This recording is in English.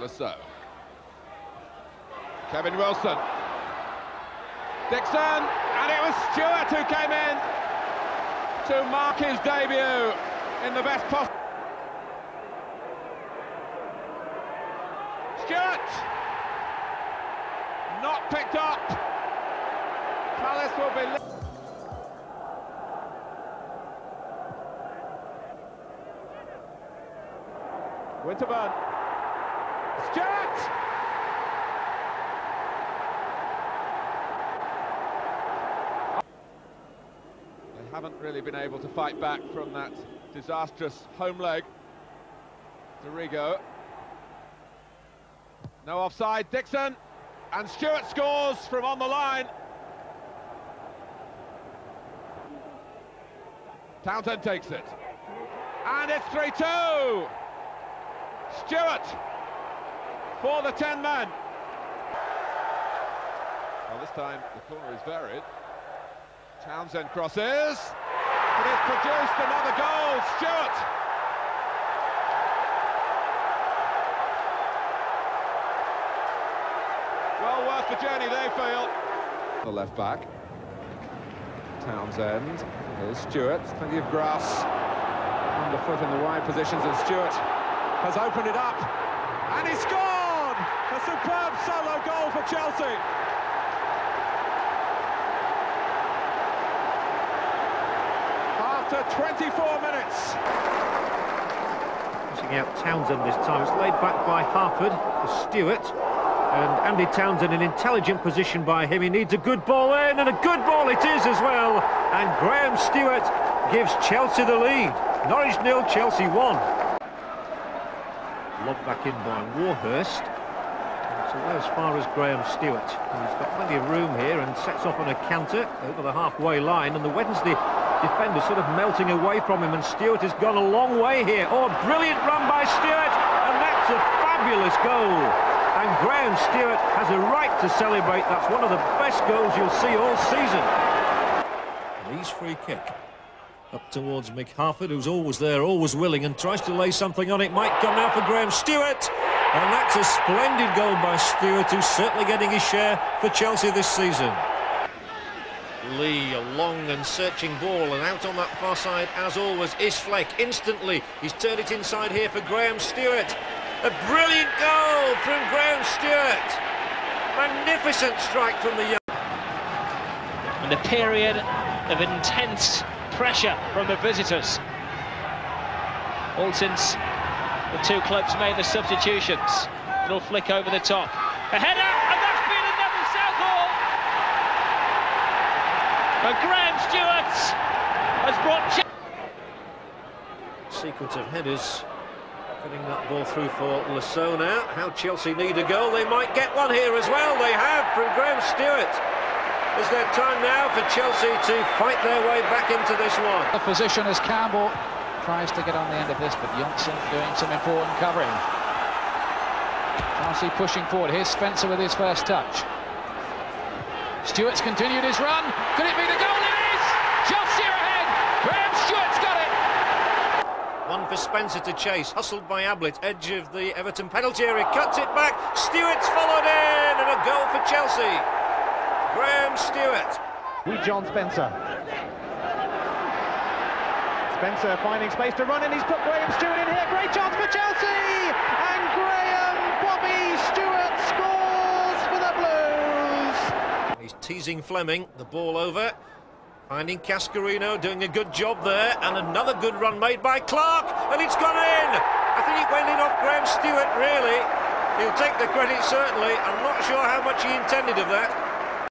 Le Saux. Kevin Wilson. Dixon, and it was Stuart who came in to mark his debut in the best possible. Stuart! Not picked up. Palace will be... Winterburn. Stuart! They haven't really been able to fight back from that disastrous home leg. Dorigo. No offside, Dixon. And Stuart scores from on the line. Townsend takes it. And it's 3-2. Stuart for the 10 men. Well, this time the corner is varied. Townsend crosses. But it's produced another goal. Stuart. Well worth the journey, they feel. The left back. Townsend. Here's Stuart. Plenty of grass underfoot in the wide positions, and Stuart has opened it up. And he scored! A superb solo goal for Chelsea. After 24 minutes. Pushing out Townsend this time. It's laid back by Harford for Stuart. And Andy Townsend, in an intelligent position by him. He needs a good ball in, and a good ball it is as well. And Graham Stuart gives Chelsea the lead. Norwich nil, Chelsea one. Lobbed back in by Warhurst. So as far as Graham Stuart. He's got plenty of room here and sets off on a counter over the halfway line. And the Wednesday defender sort of melting away from him. And Stuart has gone a long way here. Oh, brilliant run by Stuart. And that's a fabulous goal. And Graham Stuart has a right to celebrate. That's one of the best goals you'll see all season. Lee's free kick. Up towards Mick Harford, who's always there, always willing, and tries to lay something on it. Might come now for Graham Stuart. And that's a splendid goal by Stuart, who's certainly getting his share for Chelsea this season. Lee, a long and searching ball, and out on that far side, as always, is Fleck. Instantly, he's turned it inside here for Graham Stuart. A brilliant goal from Graham Stuart. Magnificent strike from the young. And a period of intense pressure from the visitors. All since the two clubs made the substitutions. Little flick over the top. A header, and that's been another Southall. And Graham Stuart has brought... Sequence of headers Getting that ball through for Le Saux now. How Chelsea need a goal. They might get one here as well. They have from Graham Stuart. Is there time now for Chelsea to fight their way back into this one? The position as Campbell tries to get on the end of this, but Johnson doing some important covering. Chelsea pushing forward. Here's Spencer with his first touch. Stuart's continued his run. Could it be the goal? It is! Chelsea are ahead! Graham Stuart's got it! One for Spencer to chase, hustled by Ablett, edge of the Everton penalty area, cuts it back, Stuart's followed in, and a goal for Chelsea. Graham Stuart. We John Spencer. Spencer finding space to run, and he's put Graham Stuart in here. Great chance for Chelsea! And Graham Bobby Stuart scores for the Blues! He's teasing Fleming, the ball over. Finding Cascarino, doing a good job there, and another good run made by Clark, and it's gone in! I think it went in off Graham Stuart, really. He'll take the credit, certainly. I'm not sure how much he intended of that.